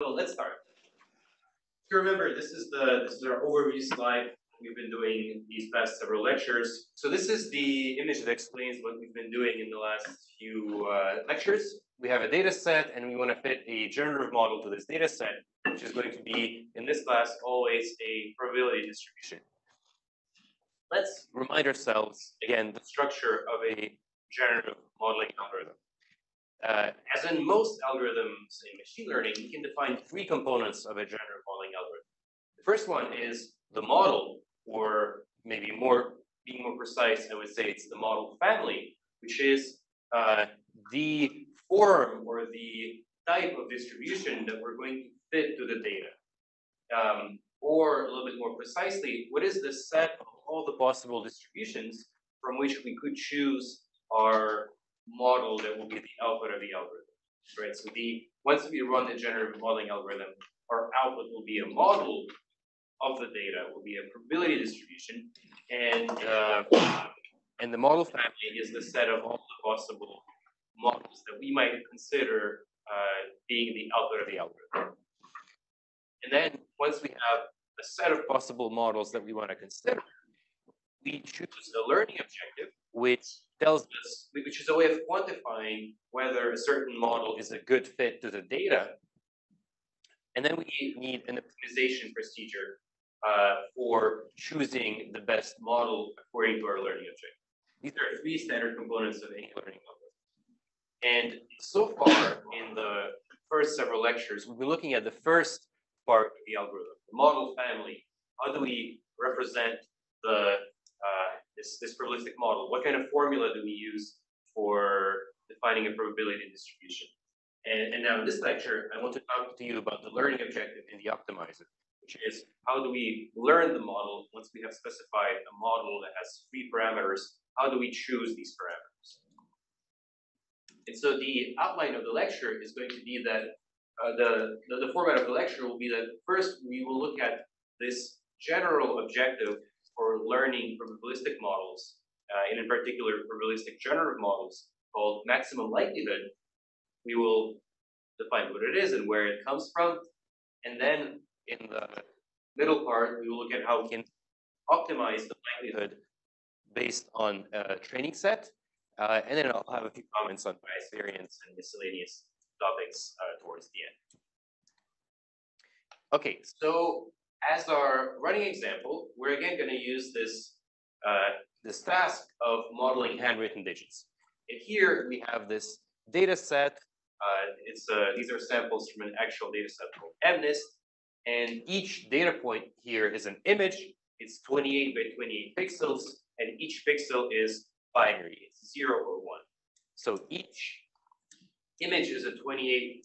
So let's start. So remember, this is the this is our overview slide. We've been doing these past several lectures. So this is the image that explains what we've been doing in the last few uh, lectures. We have a data set and we want to fit a generative model to this data set, which is going to be, in this class, always a probability distribution. Let's remind ourselves, again, the structure of a generative modeling algorithm. Uh, as in most algorithms in machine learning, we can define three components of a generative modeling algorithm. The first one is the model, or maybe more being more precise, I would say it's the model family, which is uh, the form or the type of distribution that we're going to fit to the data. Um, or a little bit more precisely, what is the set of all the possible distributions from which we could choose our model that will be the output of the algorithm, right? So the once we run the generative modeling algorithm, our output will be a model of the data, will be a probability distribution, and uh, and the model family is the set of all the possible models that we might consider uh, being the output of the algorithm. And then once we have a set of possible models that we want to consider, we choose the learning objective, which tells us, which is a way of quantifying whether a certain model is a good fit to the data. And then we need an optimization procedure uh, for choosing the best model according to our learning objective. These are three standard components of any learning algorithm. And so far in the first several lectures, we've been looking at the first part of the algorithm, the model family. How do we represent the this, this probabilistic model? What kind of formula do we use for defining a probability distribution? And, and now in this lecture, I want to talk to you about the learning objective in the optimizer, which is how do we learn the model once we have specified a model that has three parameters, how do we choose these parameters? And so the outline of the lecture is going to be that uh, the, the, the format of the lecture will be that first we will look at this general objective for learning probabilistic models, uh, and in particular probabilistic generative models called maximum likelihood, we will define what it is and where it comes from. And then in the middle part, we will look at how we can optimize the likelihood based on a training set. Uh, and then I'll have a few comments on bias variance and miscellaneous topics uh, towards the end. Okay, so as our running example, we're again going to use this, uh, this task of modeling handwritten digits. And here we have this data set. Uh, it's, uh, these are samples from an actual data set called MNIST. And each data point here is an image. It's 28 by 28 pixels, and each pixel is binary. It's 0 or 1. So each image is a 28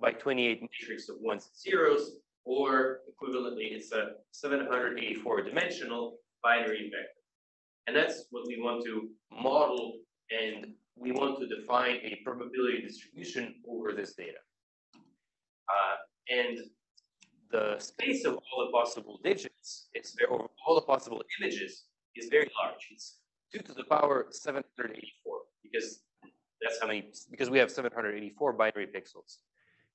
by 28 matrix of ones and zeros, or equivalently, it's a 784 dimensional binary vector. And that's what we want to model, and we want to define a probability distribution over this data. Uh, and the space of all the possible digits, it's over all the possible images, is very large. It's 2 to the power 784, because that's how many, because we have 784 binary pixels.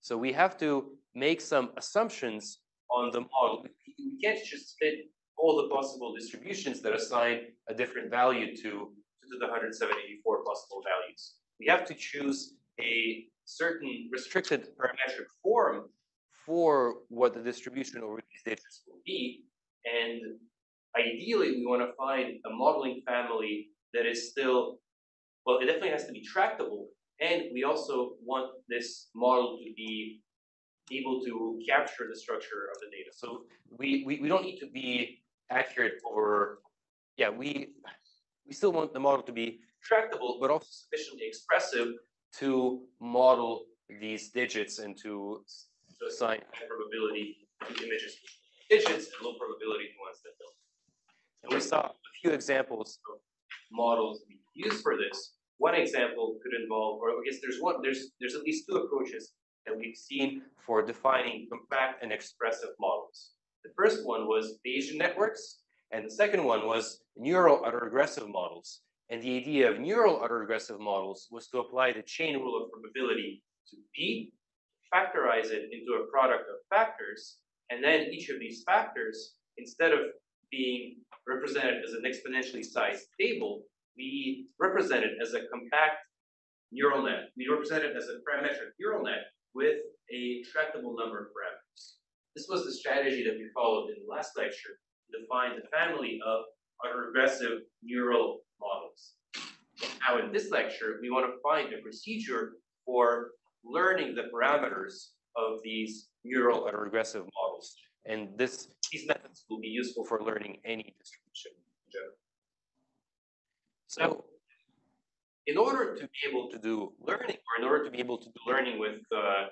So we have to make some assumptions on the model. We can't just fit all the possible distributions that assign a different value to, to the 174 possible values. We have to choose a certain restricted parametric form for what the distribution over these digits will be. And ideally, we want to find a modeling family that is still, well, it definitely has to be tractable, and we also want this model to be able to capture the structure of the data. So we, we, we don't need to be accurate or, yeah, we, we still want the model to be tractable, but also sufficiently expressive to model these digits and to, to assign high probability to images digits and low probability to ones that don't. And we saw a few examples of models we use for this. One example could involve, or I guess there's one, there's there's at least two approaches that we've seen for defining compact and expressive models. The first one was Bayesian networks, and the second one was neural autoregressive models. And the idea of neural autoregressive models was to apply the chain rule of probability to B, factorize it into a product of factors, and then each of these factors, instead of being represented as an exponentially sized table, we represent it as a compact neural net. We represent it as a parametric neural net with a tractable number of parameters. This was the strategy that we followed in the last lecture to define the family of autoregressive neural models. Now in this lecture, we want to find a procedure for learning the parameters of these neural autoregressive models. And this, these methods will be useful for learning any distribution. So in order to be able to do learning, or in order to be able to do learning with uh,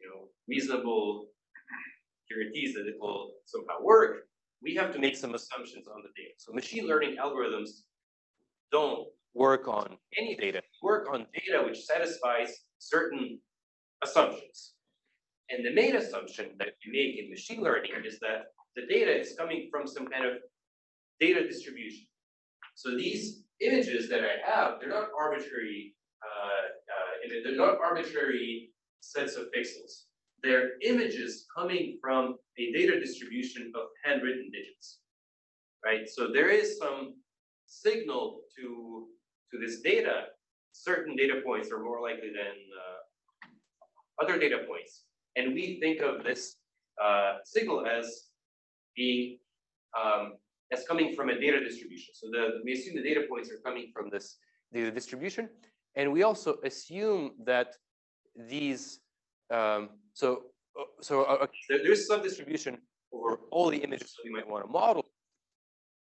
you know reasonable guarantees that it will somehow work, we have to make some assumptions on the data. So machine learning algorithms don't work on any data, They work on data which satisfies certain assumptions. And the main assumption that we make in machine learning is that the data is coming from some kind of data distribution. So these images that I have, they're not arbitrary, uh, uh, they're not arbitrary sets of pixels. They're images coming from a data distribution of handwritten digits, right? So there is some signal to to this data, certain data points are more likely than uh, other data points. And we think of this uh, signal as being um, as coming from a data distribution. So the, we assume the data points are coming from this data distribution. And we also assume that these, um, so, uh, so uh, there's some distribution over all the images that we might want to model.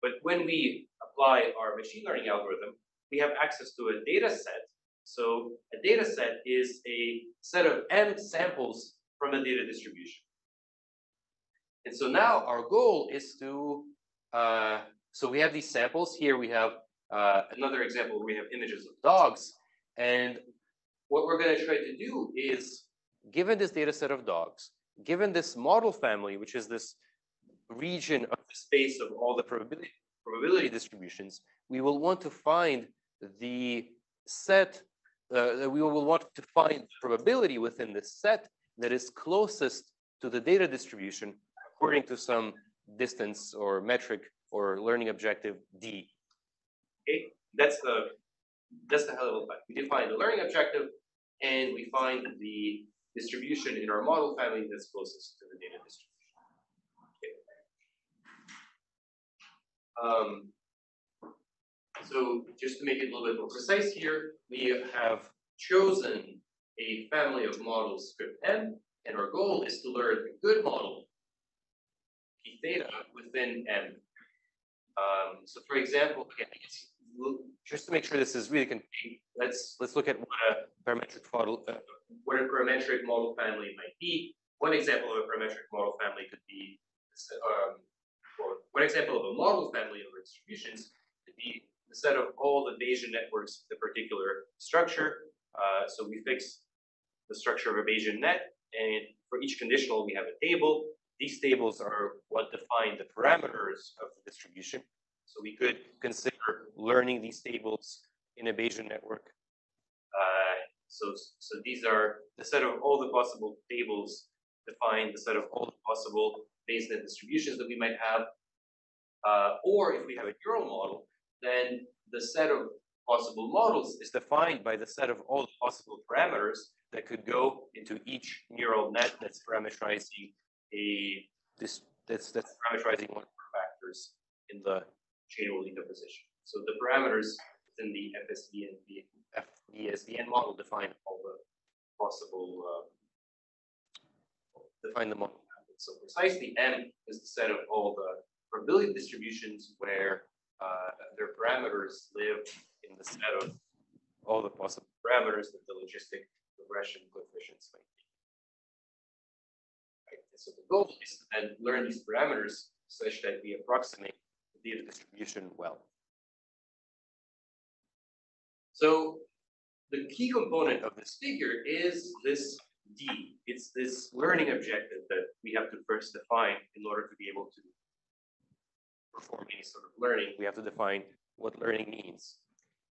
But when we apply our machine learning algorithm, we have access to a data set. So a data set is a set of m samples from a data distribution. And so now our goal is to, uh, so we have these samples. Here we have uh, another example where we have images of dogs. And what we're going to try to do is, given this data set of dogs, given this model family, which is this region of the space of all the probability, probability distributions, we will want to find the set, uh, we will want to find probability within the set that is closest to the data distribution according to some distance or metric or learning objective D. Okay, that's the that's the high level fact. We define the learning objective and we find the distribution in our model family that's closest to the data distribution. Okay. Um, so just to make it a little bit more precise here, we have chosen a family of models script n, and our goal is to learn a good model, theta, within M. Um, so for example, again, just to make sure this is really complete, let's let's look at what a parametric model, uh, what a parametric model family might be. One example of a parametric model family could be, um, or one example of a model family of distributions could be the set of all the Bayesian networks the particular structure. Uh, so we fix the structure of a Bayesian net, and for each conditional, we have a table. These tables are what define the parameters of the distribution. So we could consider learning these tables in a Bayesian network. Uh, so, so these are the set of all the possible tables define the set of all the possible Bayesian distributions that we might have. Uh, or if we have a neural model, then the set of possible models is defined by the set of all the possible parameters that could go into each neural net that's parameterizing a this that's that's parameterizing one of the factors in the chain rule decomposition. So the parameters within the FVSBN FVSBN model define all the possible uh, define the model. So precisely M is the set of all the probability distributions where uh, their parameters live in the set of all the possible parameters that the logistic regression coefficients Right? so the goal is to then learn these parameters such that we approximate the data distribution well. So the key component of this figure is this D. It's this learning objective that we have to first define in order to be able to perform any sort of learning, we have to define what learning means.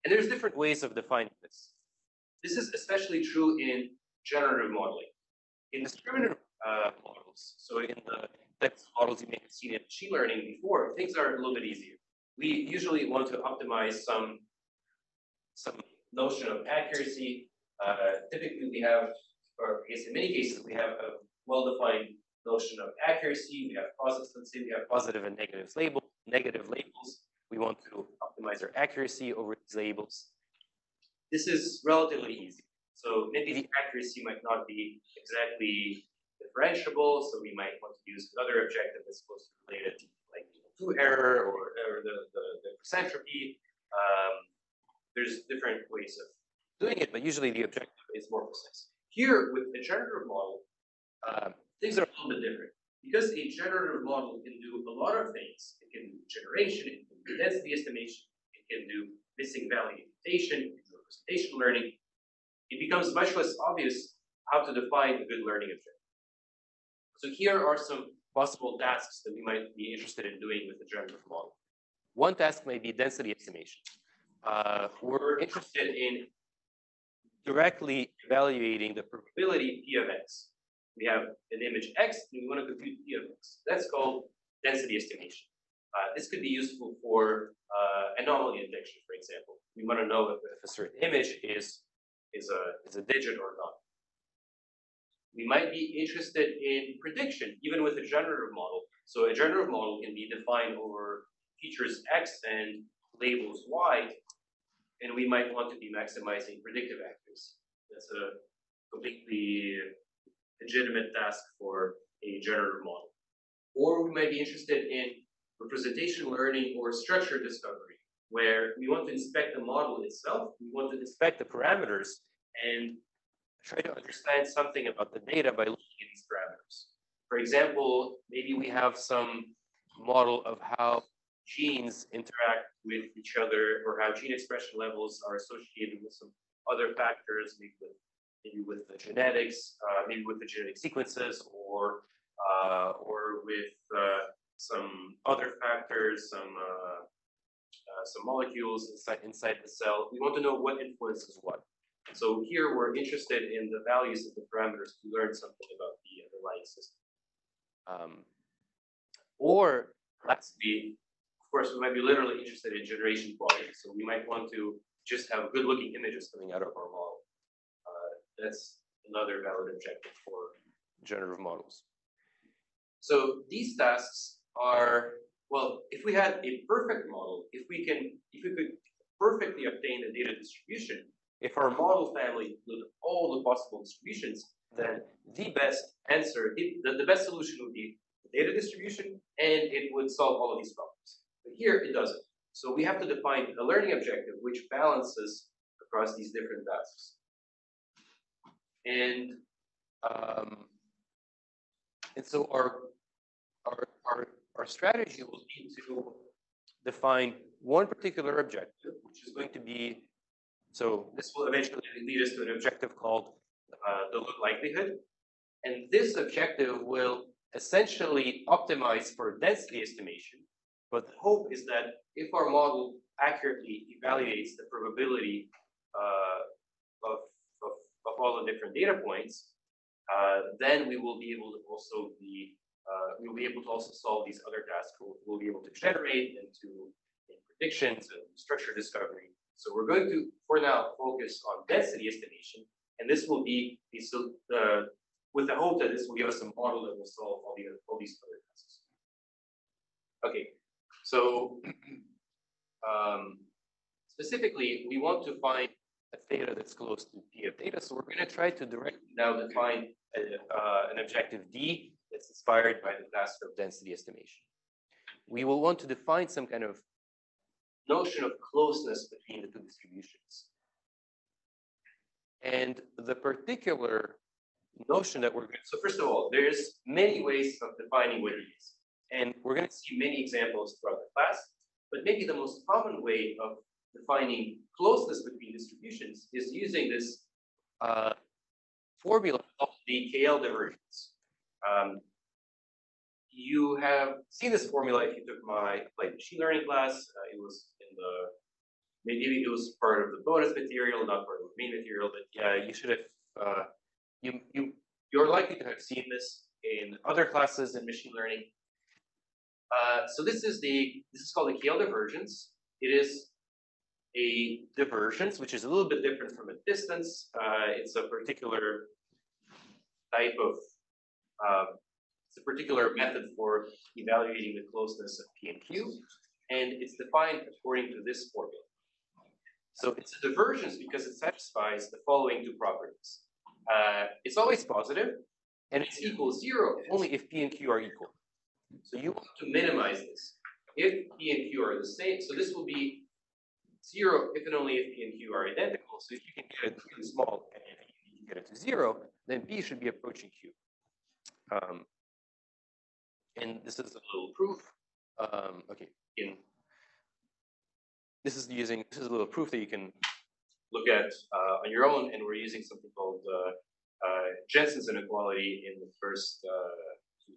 And there's different ways of defining this. This is especially true in generative modeling. In discriminative uh, models, so in the of models you may have seen in machine learning before, things are a little bit easier. We usually want to optimize some some notion of accuracy. Uh, typically, we have, or I guess in many cases, we have a well-defined notion of accuracy. We have positive, let's say we have positive and negative label, negative labels. We want to optimize our accuracy over these labels. This is relatively easy. So maybe the accuracy might not be exactly differentiable, so we might want to use another objective that's closely related to like to error or, or the, the, the cross-entropy. Um, there's different ways of doing it, but usually the objective is more precise. Here with the generative model, um, things are a little bit different. Because a generative model can do a lot of things. It can do generation, it can do density estimation, it can do missing value imputation, it can do representation learning. It becomes much less obvious how to define a good learning objective. So here are some possible tasks that we might be interested in doing with the generative model. One task may be density estimation. Uh, we're interested in directly evaluating the probability P of X we have an image X, and we want to compute P of X. That's called density estimation. Uh, this could be useful for uh, anomaly detection, for example. We want to know if, if, a certain image is, is, a, is a digit or not. We might be interested in prediction, even with a generative model. So a generative model can be defined over features X and labels Y, and we might want to be maximizing predictive accuracy. That's a completely legitimate task for a generative model. Or we might be interested in representation learning or structure discovery, where we want to inspect the model itself, we want to inspect the parameters, and try to understand something about the data by looking at these parameters. For example, maybe we have some model of how genes interact with each other or how gene expression levels are associated with some other factors, maybe with maybe with the genetics, uh, maybe with the genetic sequences, or uh, or with uh, some other factors, some uh, uh, some molecules inside inside the cell. We want to know what influences what. So here we're interested in the values of the parameters to learn something about the underlying system. Um, or be. of course, we might be literally interested in generation quality. So we might want to just have good looking images coming out of our model. That's another valid objective for generative models. So these tasks are, well, if we had a perfect model, if we can, if we could perfectly obtain the data distribution, if our model family included all the possible distributions, then the best answer, the, the best solution would be the data distribution, and it would solve all of these problems. But here it doesn't. So we have to define a learning objective which balances across these different tasks. And um, and so our, our, our, our strategy will be to define one particular objective, which is going to be, so this will eventually lead us to an objective called uh, the likelihood. And this objective will essentially optimize for density estimation. But the hope is that if our model accurately evaluates the probability uh, of all the different data points, uh, then we will be able to also be, uh, we'll be able to also solve these other tasks. We'll, we'll be able to generate and to make predictions and structure discovery. So we're going to, for now, focus on density estimation, and this will be the, uh, with the hope that this will give us a model that will solve all, the, all these other tasks. Okay, so um, specifically, we want to find a theta that's close to P of theta. So we're going to try to directly now define a, uh, an objective D that's inspired by the task of density estimation. We will want to define some kind of notion of closeness between the two distributions. And the particular notion that we're going to, so first of all, there's many ways of defining what it is. And we're going to see many examples throughout the class, but maybe the most common way of defining closeness between distributions is using this uh, formula of the KL divergence. Um, you have seen this formula if you took my machine learning class. Uh, it was in the maybe it was part of the bonus material, not part of the main material, but yeah, you should have uh, you you you're likely to have seen this in other classes in machine learning. Uh, so this is the this is called a KL divergence. It is a divergence, which is a little bit different from a distance. Uh, it's a particular type of uh, it's a particular method for evaluating the closeness of P and Q, and it's defined according to this formula. So it's a divergence because it satisfies the following two properties. Uh, it's always positive, and it's equal to zero only if P and Q are equal. So you want to minimize this. If P and Q are the same, so this will be zero if and only if P and Q are identical. So if you can get it really small and you get it to zero, then P should be approaching Q. Um, and this is a little proof. Um, okay, in this is using this is a little proof that you can look at uh, on your own, and we're using something called uh, uh, Jensen's inequality in the first. Uh,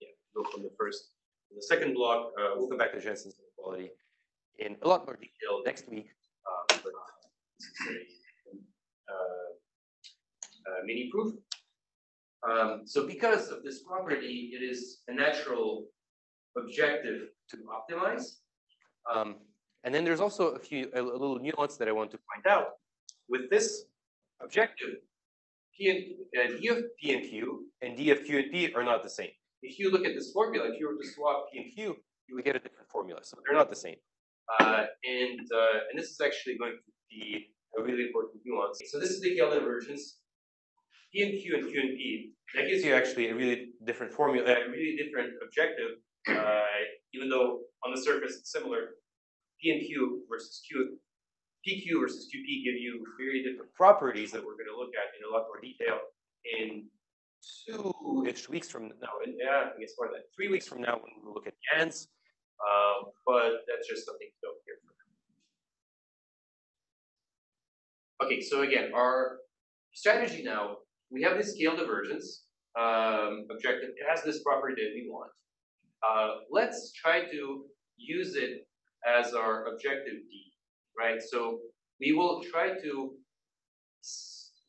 yeah, go from the first to the second block. Uh, we'll come back to Jensen's inequality in a lot more detail next week. Uh, but mini proof. Um, so because of this property, it is a natural objective to optimize. Um, and then there's also a few a, little nuance that I want to point out. With this objective, P and uh, D of P and Q and D of Q and P are not the same. If you look at this formula, if you were to swap P and Q, you would get a different formula. So they're not the same. Uh, and uh, and this is actually going to be a really important nuance. So this is the KL divergence. P and Q and Q and P. That gives you actually a really different formula, a really different objective, uh, even though on the surface it's similar. P and Q versus Q, PQ versus QP give you very different properties that we're going to look at in a lot more detail in two-ish weeks from now. And yeah, I guess more than three weeks from now when we look at GANs. Um, but that's just something to note here. Okay, so again, our strategy now we have this KL divergence um, objective. It has this property that we want. Uh, let's try to use it as our objective D, right? So we will try to,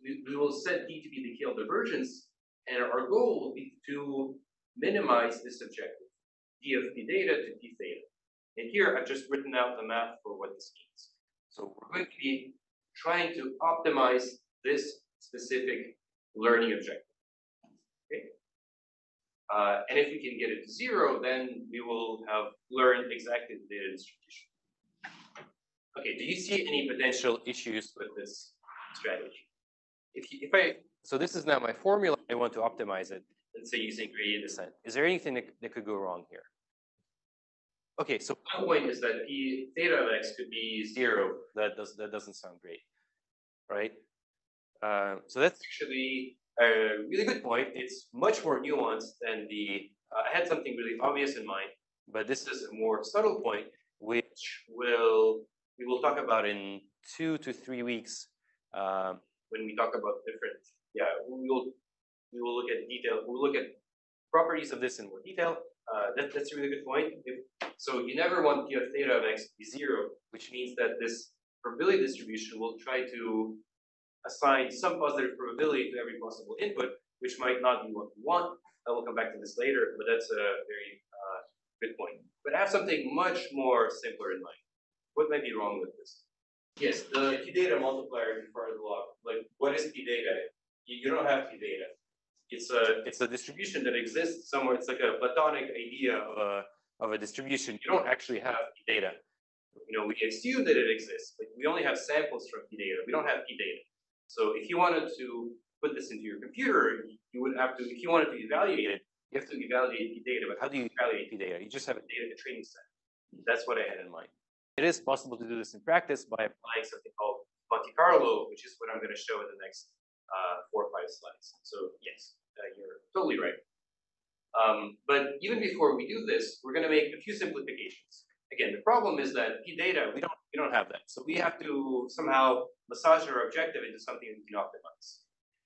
we, will set D to be the KL divergence, and our goal will be to minimize this objective, D of P data to P theta. And here I've just written out the math for what this means. So we're going to be trying to optimize this specific learning objective. Uh, and if we can get it to zero, then we will have learned exactly the data distribution. Okay, do you see any potential issues with this strategy? If, you, if I, so this is now my formula, I want to optimize it, let's say using gradient descent. Is there anything that, that could go wrong here? Okay, so one point is that p theta of x could be zero. That does that doesn't sound great, right? Uh, so that's actually a really good point. It's much more nuanced than the, uh, I had something really obvious in mind, but this is a more subtle point, which will, we will talk about in two to three weeks uh, when we talk about different, yeah, we will, we will look at detail, we'll look at properties of this in more detail. Uh, that, that's a really good point. If, so you never want of theta of x to be zero, which means that this probability distribution will try to assign some positive probability to every possible input, which might not be what we want. I will come back to this later, but that's a very uh, good point. But I have something much more simpler in mind. What might be wrong with this? Yes, the p data multiplier part of the log. Like, what is p data? You, you don't have p data. It's a it's a distribution that exists somewhere. It's like a platonic idea of a of a distribution. You don't actually have p data. You know, we assume that it exists, but we only have samples from p data. We don't have p data. So if you wanted to put this into your computer, you would have to, if you wanted to evaluate it, you have to evaluate the data. But how do you evaluate the data? You just have a data training set. That's what I had in mind. It is possible to do this in practice by applying something called Monte Carlo, which is what I'm going to show in the next uh, four or five slides. So yes, uh, you're totally right. Um, but even before we do this, we're going to make a few simplifications. Again, the problem is that P data, we don't we don't have that. So we have to somehow massage our objective into something we can optimize.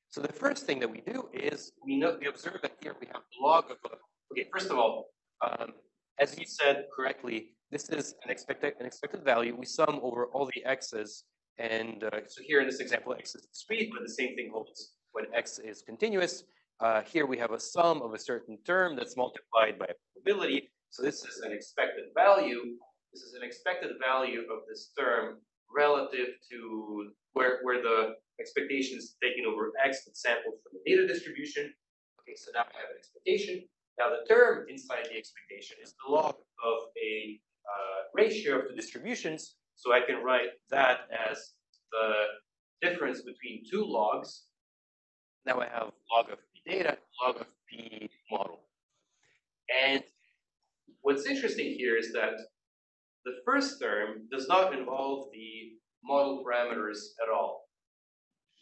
So the first thing that we do is we know we observe that here we have the log of a, okay, first of all, um, as you said correctly, this is an expected an expected value. We sum over all the x's, and uh, so here in this example, x is discrete, but the same thing holds when x is continuous. Uh, here we have a sum of a certain term that's multiplied by a probability. So this is an expected value. This is an expected value of this term relative to where, where the expectation is taken over x that's sampled from the data distribution. Okay, so now I have an expectation. Now the term inside the expectation is the log of a uh, ratio of the distributions. So I can write that as the difference between two logs. Now I have log of p data, log of p model. And what's interesting here is that the first term does not involve the model parameters at all.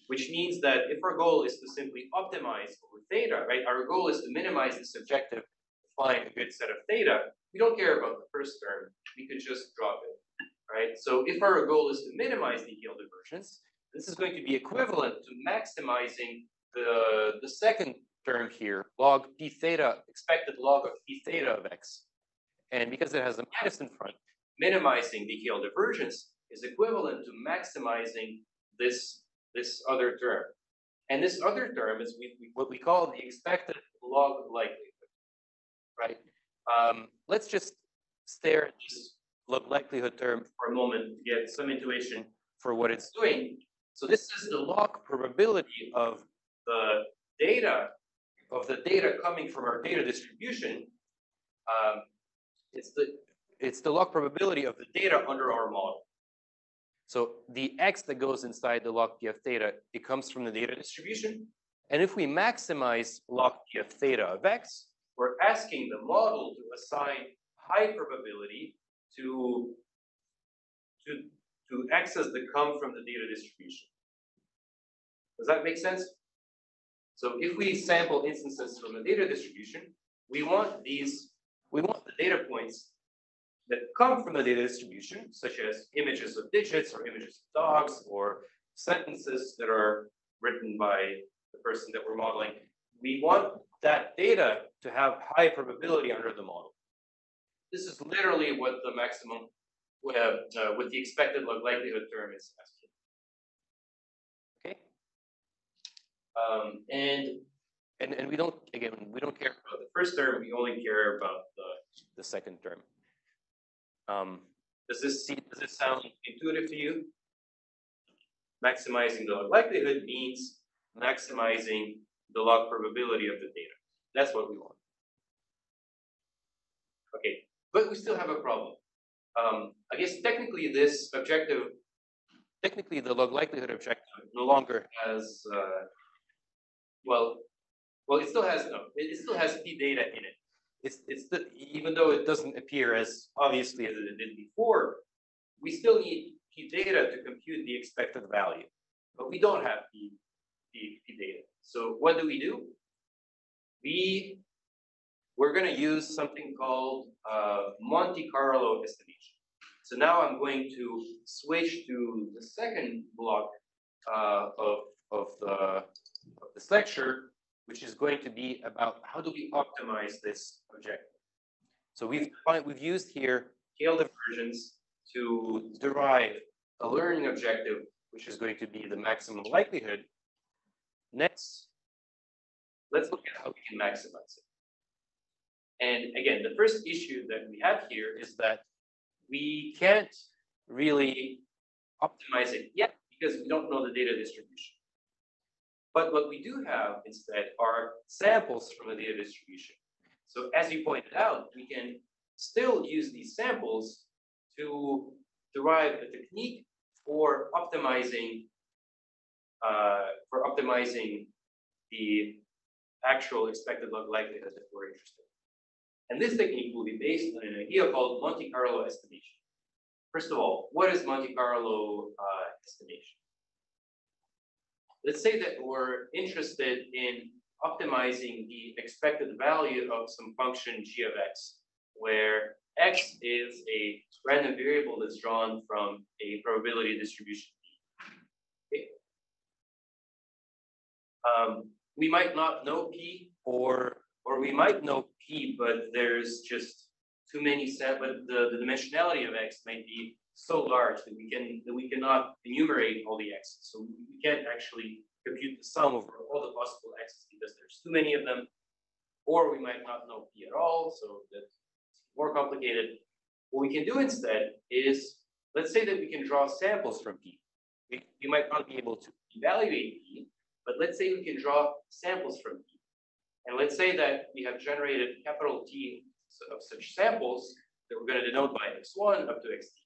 Which means that if our goal is to simply optimize over theta, right, our goal is to minimize this objective, find a good set of theta, we don't care about the first term, we could just drop it, right? So if our goal is to minimize the KL divergence, this is going to be equivalent to maximizing the, the second term here, log p theta, expected log of p theta of x. And because it has a minus in front, minimizing KL divergence is equivalent to maximizing this, this other term. And this other term is we, we, what we call the expected log likelihood, right? Um, let's just stare at this log likelihood term for a moment to get some intuition for what it's doing. So this is the log probability of the data, of the data coming from our data distribution. Um, it's the it's the log probability of the data under our model. So the x that goes inside the log p of theta, it comes from the data distribution. And if we maximize log p of theta of x, we're asking the model to assign high probability to, to, to x's that come from the data distribution. Does that make sense? So if we sample instances from the data distribution, we want these, we want the data points that come from the data distribution, such as images of digits or images of dogs or sentences that are written by the person that we're modeling. We want that data to have high probability under the model. This is literally what the maximum, uh, uh, what the expected log likelihood term is asking. Okay. Um, and and and we don't again we don't care about the first term. We only care about the the second term. Um, does this see, does this sound intuitive to you? Maximizing the log likelihood means maximizing the log probability of the data. That's what we want. Okay, but we still have a problem. Um, I guess technically this objective, technically the log likelihood objective no longer has, uh, well, well, it still has no, it still has p data in it it's, it's the, even though it doesn't appear as obviously as it did before, we still need P data to compute the expected value, but we don't have P, P, P data. So what do we do? We, we're going to use something called uh, Monte Carlo estimation. So now I'm going to switch to the second block uh, of, of, the, of this lecture, which is going to be about how do we optimize this objective. So we've, we've used here KL divergence to derive a learning objective, which is going to be the maximum likelihood. Next, let's look at how we can maximize it. And again, the first issue that we have here is that we can't really optimize it yet because we don't know the data distribution. But what we do have instead are samples from a data distribution. So as you pointed out, we can still use these samples to derive a technique for optimizing uh, for optimizing the actual expected log likelihood that we're interested in. And this technique will be based on an idea called Monte Carlo estimation. First of all, what is Monte Carlo uh, estimation? Let's say that we're interested in optimizing the expected value of some function g of x, where x is a random variable that's drawn from a probability distribution. Okay. Um, we might not know p, or or we might know p, but there's just too many set, but the, the dimensionality of x might be so large that we can that we cannot enumerate all the x's. So we can't actually compute the sum over all the possible x's because there's too many of them, or we might not know p at all, so that's more complicated. What we can do instead is, let's say that we can draw samples from p. We, we might not be able to evaluate p, but let's say we can draw samples from p. And let's say that we have generated capital T of such samples that we're going to denote by x1 up to xt.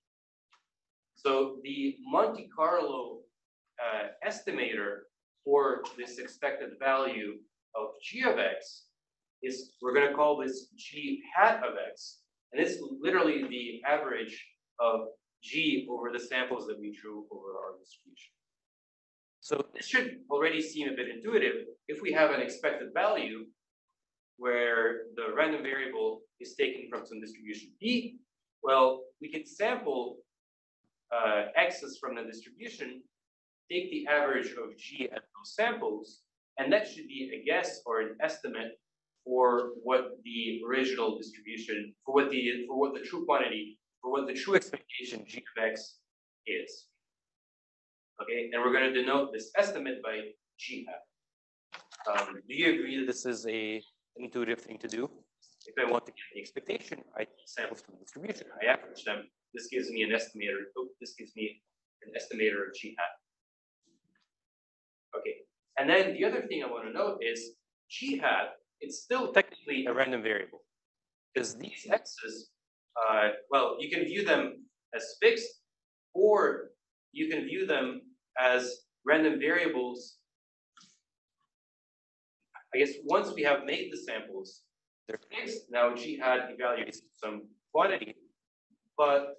So the Monte Carlo uh, estimator for this expected value of g of x is, we're going to call this g hat of x. And it's literally the average of g over the samples that we drew over our distribution. So this should already seem a bit intuitive. If we have an expected value where the random variable is taken from some distribution p, well, we can sample uh, x's from the distribution, take the average of g at those samples, and that should be a guess or an estimate for what the original distribution, for what the for what the true quantity, for what the true expectation g of x is. Okay, and we're going to denote this estimate by g hat. Um, do you agree that this is a intuitive thing to do? If I want to get the expectation, I take samples from the distribution, I average them. This gives me an estimator. Oh, this gives me an estimator of g hat. Okay, and then the other thing I want to note is g hat. It's still technically a random variable because these x's, uh, well, you can view them as fixed, or you can view them as random variables. I guess once we have made the samples, they're fixed. Now hat evaluates some quantity, but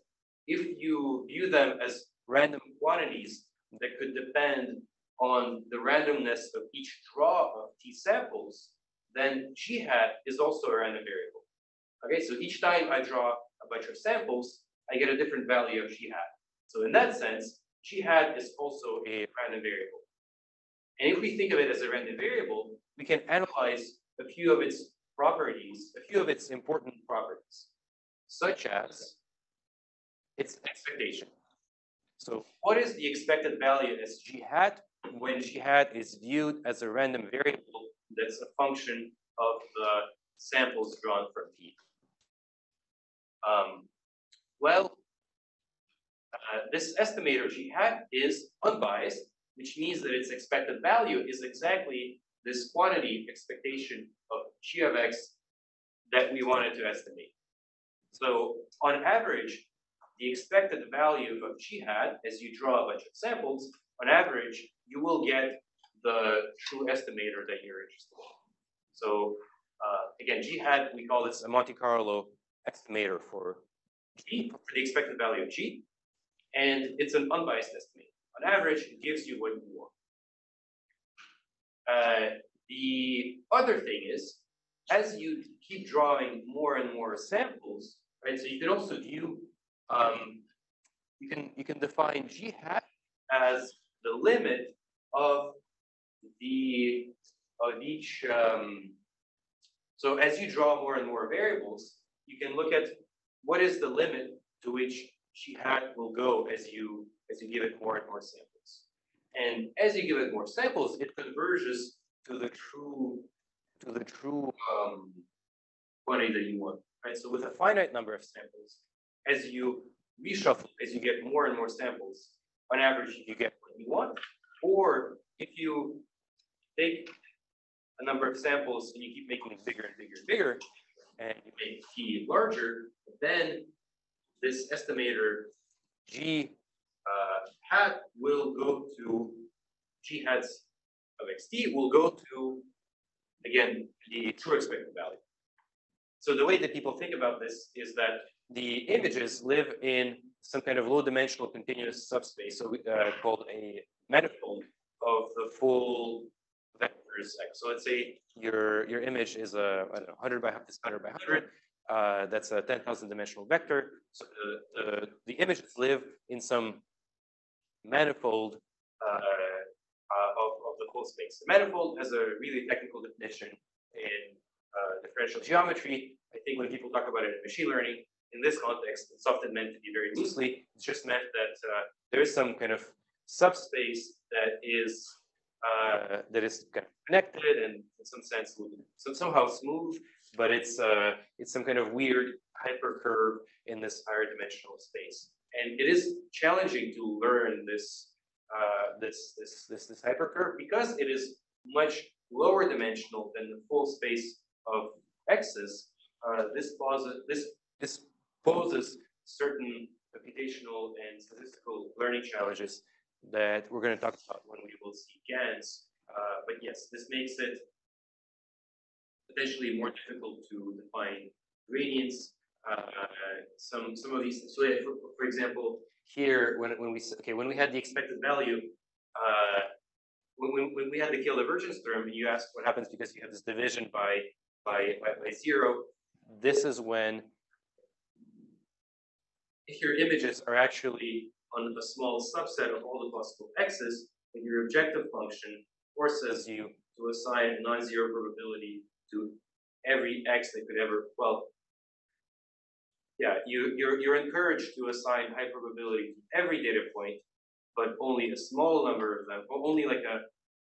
if you view them as random quantities that could depend on the randomness of each draw of t samples, then g hat is also a random variable. Okay, so each time I draw a bunch of samples, I get a different value of g hat. So in that sense, g hat is also a random variable. And if we think of it as a random variable, we can analyze a few of its properties, a few of its important properties, such as its expectation. So what is the expected value as hat when hat is viewed as a random variable that's a function of the samples drawn from P? Um, well, uh, this estimator hat is unbiased, which means that its expected value is exactly this quantity expectation of g of x that we wanted to estimate. So on average, the expected value of g hat as you draw a bunch of samples, on average, you will get the true estimator that you're interested in. So uh, again, g hat, we call this a Monte Carlo estimator for g, for the expected value of g. And it's an unbiased estimate. On average, it gives you what you want. Uh, the other thing is, as you keep drawing more and more samples, right? So you can also view um, you can you can define g hat as the limit of the of each. Um, so as you draw more and more variables, you can look at what is the limit to which g hat will go as you as you give it more and more samples. And as you give it more samples, it converges to the true to the true um, quantity that you want. Right. So with a finite number of samples, as you reshuffle, as you get more and more samples, on average, you get what you want. Or if you take a number of samples and you keep making it bigger and bigger and bigger, and you make t larger, then this estimator g uh, hat will go to g hats of xt will go to again the true expected value. So the way that people think about this is that the images live in some kind of low dimensional continuous subspace, so uh, called a manifold of the full vectors. So let's say your your image is a I don't know, 100 by 100 by 100. Uh, that's a 10,000 dimensional vector. So the, the, the images live in some manifold uh, uh, whole space. The manifold has a really technical definition in uh, differential geometry. I think when people talk about it in machine learning, in this context, it's often meant to be very loosely. It's just meant that uh, there is some kind of subspace that is uh, that is kind of connected and in some sense so somehow smooth, but it's uh, it's some kind of weird hypercurve in this higher dimensional space. And it is challenging to learn this uh, this this this this hypercurve because it is much lower dimensional than the full space of x's. Uh, this poses this this poses certain computational and statistical learning challenges that we're going to talk about when we will see GANs. Uh, but yes, this makes it potentially more difficult to define gradients. Uh, some some of these, so for example, here when when we okay when we had the expected value, uh, when, when we had the KL divergence theorem, you asked what happens because you have this division by by by, by zero. This is when if your images are actually on a small subset of all the possible x's, then your objective function forces you to assign non-zero probability to every x that could ever, well, yeah, you, you're, you're encouraged to assign high probability to every data point, but only a small number of them, or only like a,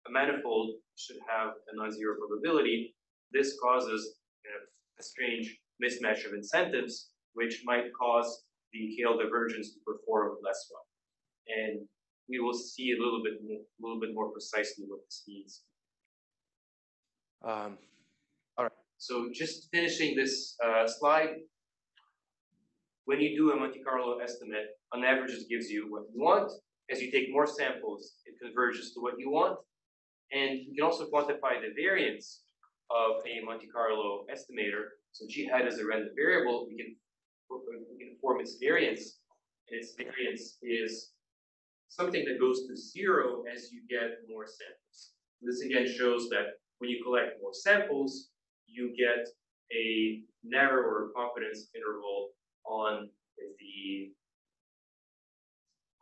a manifold should have a non-zero probability. This causes you know, a strange mismatch of incentives, which might cause the KL divergence to perform less well. And we will see a little bit more, a little bit more precisely what this means. Um, all right, so just finishing this uh, slide. When you do a Monte Carlo estimate, on average it gives you what you want. As you take more samples, it converges to what you want. And you can also quantify the variance of a Monte Carlo estimator. So g hat is a random variable. We can we can form its variance, and its variance is something that goes to zero as you get more samples. This again shows that when you collect more samples, you get a narrower confidence interval on the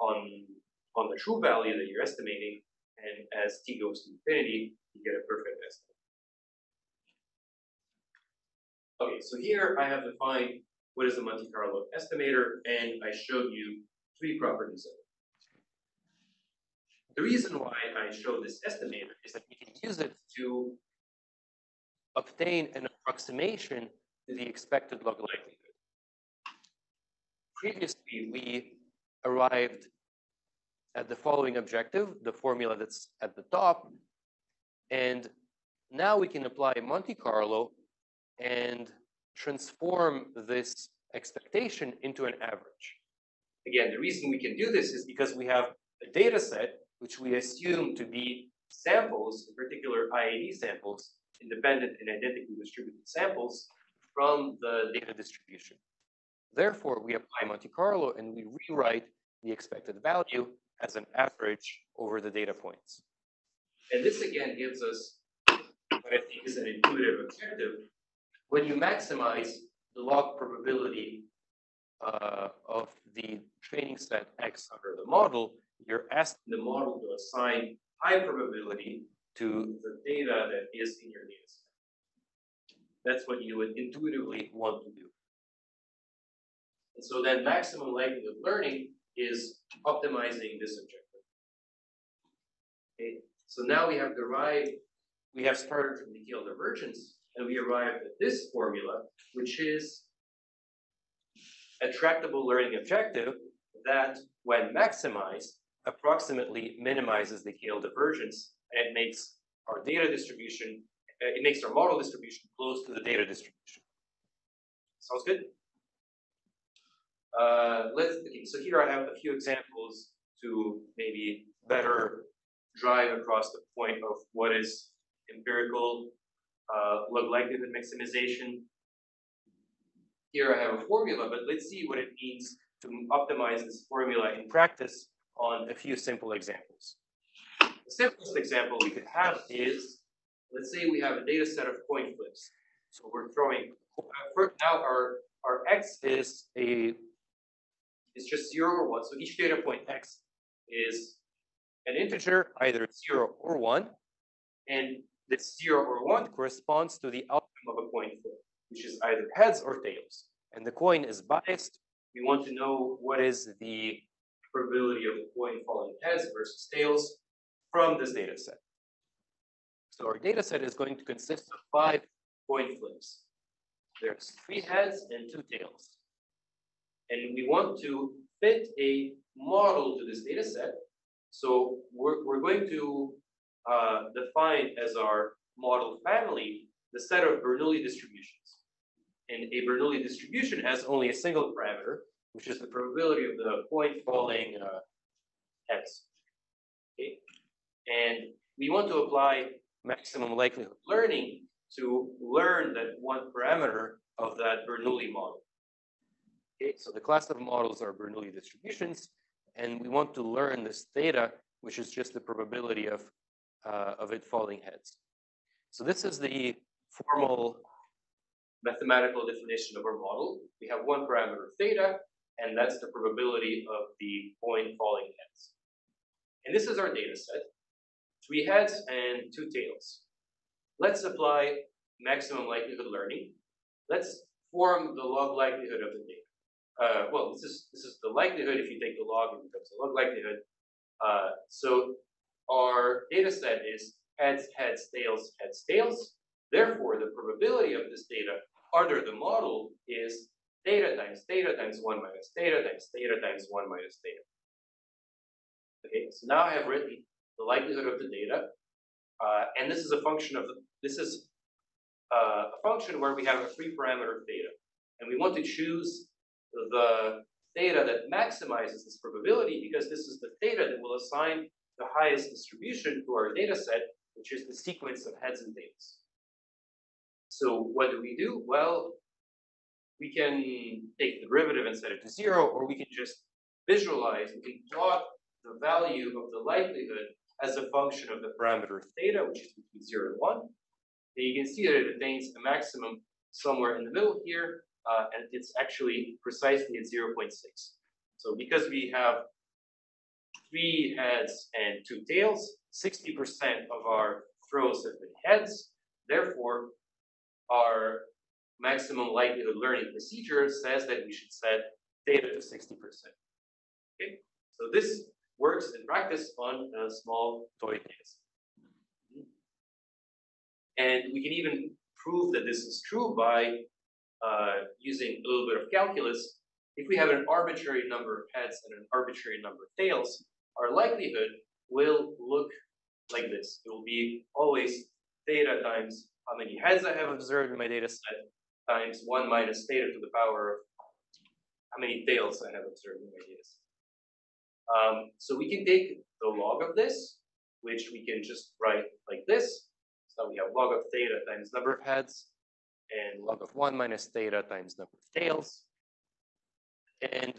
on on the true value that you're estimating, and as t goes to infinity, you get a perfect estimate. Okay, so here I have defined what is a Monte Carlo estimator, and I showed you three properties of it. The reason why I show this estimator is that we can use it to obtain an approximation to the expected log likelihood. Previously, we arrived at the following objective, the formula that's at the top, and now we can apply Monte Carlo and transform this expectation into an average. Again, the reason we can do this is because we have a data set which we assume to be samples, in particular IID samples, independent and identically distributed samples from the data distribution. Therefore, we apply Monte Carlo and we rewrite the expected value as an average over the data points. And this again gives us what I think is an intuitive objective. When you maximize the log probability uh, of the training set X under the model, you're asking the model to assign high probability to the data that is in your data set. That's what you would intuitively want to do. And so then maximum likelihood of learning is optimizing this objective. Okay, so now we have derived, we have started from the KL divergence, and we arrived at this formula, which is a tractable learning objective that, when maximized, approximately minimizes the KL divergence and it makes our data distribution, uh, it makes our model distribution close to the data distribution. Sounds good? Uh, let's, okay, so here I have a few examples to maybe better drive across the point of what is empirical uh, log likelihood maximization. Here I have a formula, but let's see what it means to optimize this formula in practice on a few simple examples. The simplest example we could have is, let's say we have a data set of coin flips. So we're throwing, now our, our x is a is just zero or one. So each data point x is an integer, either zero or one. And this zero or one corresponds to the outcome of a coin flip, which is either heads or tails. And the coin is biased. We want to know what is the probability of the coin falling heads versus tails from this data set. So our data set is going to consist of five coin flips. There's three heads and two tails. And we want to fit a model to this data set. So we're, we're going to uh, define as our model family the set of Bernoulli distributions. And a Bernoulli distribution has only a single parameter, which is the probability of the point falling uh, heads. Okay? And we want to apply maximum likelihood learning to learn that one parameter of that Bernoulli model. Okay, so the class of models are Bernoulli distributions, and we want to learn this theta, which is just the probability of, uh, of it falling heads. So this is the formal mathematical definition of our model. We have one parameter theta, and that's the probability of the coin falling heads. And this is our data set, three heads and two tails. Let's apply maximum likelihood learning. Let's form the log likelihood of the data. Uh, well, this is this is the likelihood. If you take the log, it becomes the log likelihood. Uh, so our data set is heads, heads, tails, heads, tails. Therefore, the probability of this data under the model is theta times theta times 1 minus theta times theta times 1 minus theta. Okay, so now I have written the likelihood of the data, uh, and this is a function of this is uh, a function where we have a three parameter theta, and we want to choose the theta that maximizes this probability because this is the theta that will assign the highest distribution to our data set, which is the sequence of heads and tails. So what do we do? Well, we can take the derivative and set it to zero, or we can just visualize, we can plot the value of the likelihood as a function of the parameter theta, which is between zero and one. And you can see that it attains a maximum somewhere in the middle here, uh, and it's actually precisely at 0.6. So because we have three heads and two tails, 60% of our throws have been heads. Therefore, our maximum likelihood learning procedure says that we should set theta to 60%. Okay, so this works in practice on a small toy case. And we can even prove that this is true by uh, using a little bit of calculus. If we have an arbitrary number of heads and an arbitrary number of tails, our likelihood will look like this. It will be always theta times how many heads I have observed in my data set times 1 minus theta to the power of how many tails I have observed in my data set. Um, so we can take the log of this, which we can just write like this. So we have log of theta times number of heads, and log of 1 minus theta times number of tails. And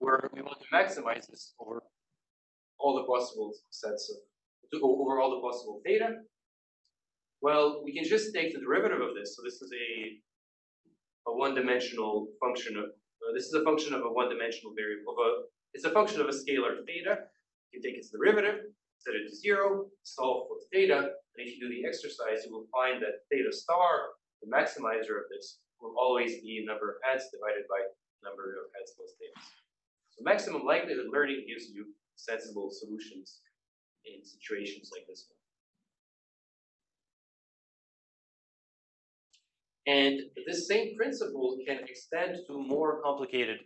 we're, we want to maximize this over all the possible sets of, over all the possible theta. Well, we can just take the derivative of this. So this is a, a one-dimensional function of, uh, this is a function of a one-dimensional variable, a, it's a function of a scalar theta. You can take its derivative, set it to zero, solve for theta, and if you do the exercise, you will find that theta star, the maximizer of this, will always be number of heads divided by number of heads plus tails. So maximum likelihood learning gives you sensible solutions in situations like this one. And this same principle can extend to more complicated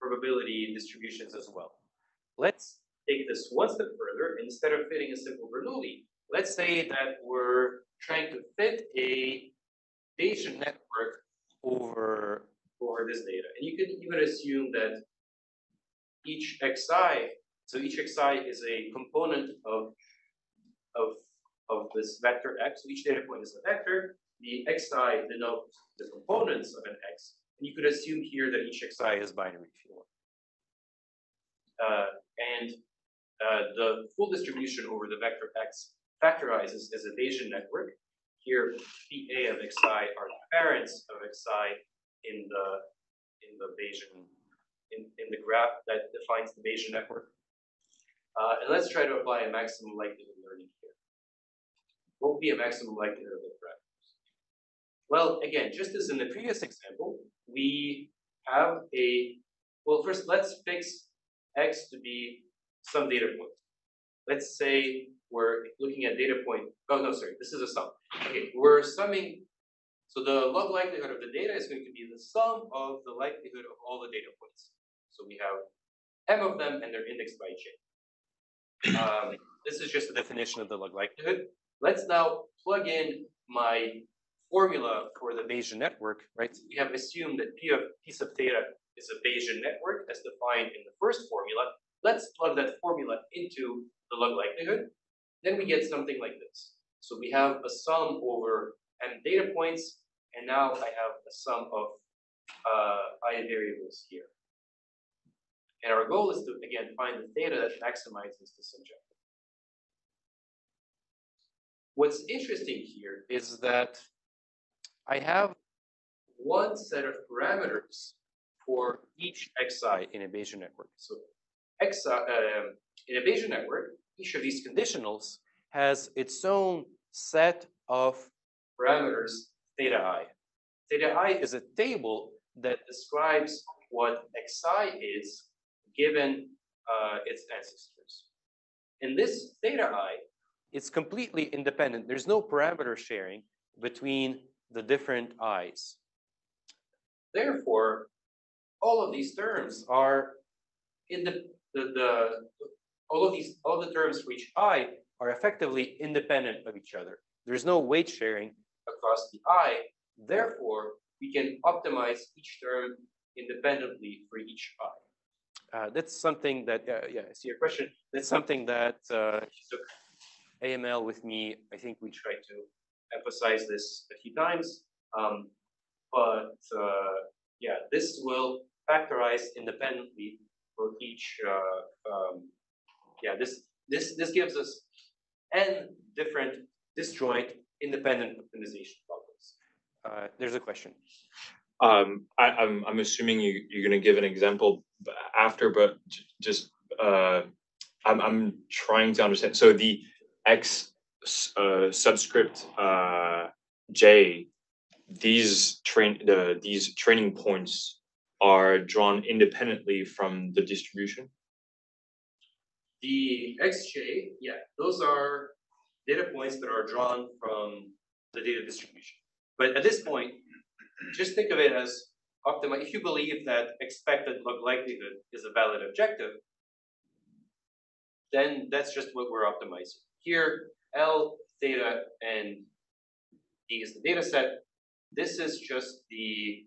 probability distributions as well. Let's take this one step further. Instead of fitting a simple Bernoulli, let's say that we're trying to fit a Bayesian network over, over this data. And you could even assume that each xi, so each xi is a component of, of, of this vector x. So each data point is a vector. The xi denotes the components of an x. And you could assume here that each xi is binary if you want. Uh, and uh, the full distribution over the vector x factorizes as a Bayesian network. Here, PA of xi are the parents of xi in the in the Bayesian in, in the graph that defines the Bayesian network. Uh, and let's try to apply a maximum likelihood learning here. What would be a maximum likelihood of the parameters? Well, again, just as in the previous example, we have a, well, first let's fix x to be some data point. Let's say we're looking at data point, oh no, sorry, this is a sum. Okay, we're summing, so the log likelihood of the data is going to be the sum of the likelihood of all the data points. So we have m of them and they're indexed by j. Um, this is just the definition of the log likelihood. Let's now plug in my formula for the Bayesian network, right? We have assumed that P of p sub theta is a Bayesian network as defined in the first formula. Let's plug that formula into the log likelihood. Then we get something like this. So we have a sum over m data points, and now I have a sum of uh, i variables here. And our goal is to, again, find the theta that maximizes this objective. What's interesting here is that I have one set of parameters for each xi in a Bayesian network. So xi, um, in a Bayesian network, each of these conditionals has its own set of parameters theta i. Theta i is a table that describes what xi is given uh, its ancestors. In this theta i, it's completely independent. There's no parameter sharing between the different i's. Therefore, all of these terms are in the, the, the all of these all the terms for each i are effectively independent of each other. There's no weight sharing across the i. Therefore, we can optimize each term independently for each i. Uh, that's something that, uh, yeah, I see your question. That's something that uh, took AML with me. I think we tried to emphasize this a few times. Um, but uh, yeah, this will factorize independently for each. Uh, um, yeah, this this this gives us n different disjoint independent optimization problems. Uh, there's a question. Um, I, am I'm, I'm assuming you you're going to give an example after, but just uh, I'm I'm trying to understand. So the x uh, subscript uh, j, these train the these training points are drawn independently from the distribution. The xj, yeah, those are data points that are drawn from the data distribution. But at this point, just think of it as optimize. If you believe that expected log likelihood is a valid objective, then that's just what we're optimizing. Here, L, theta, and D is the data set. This is just the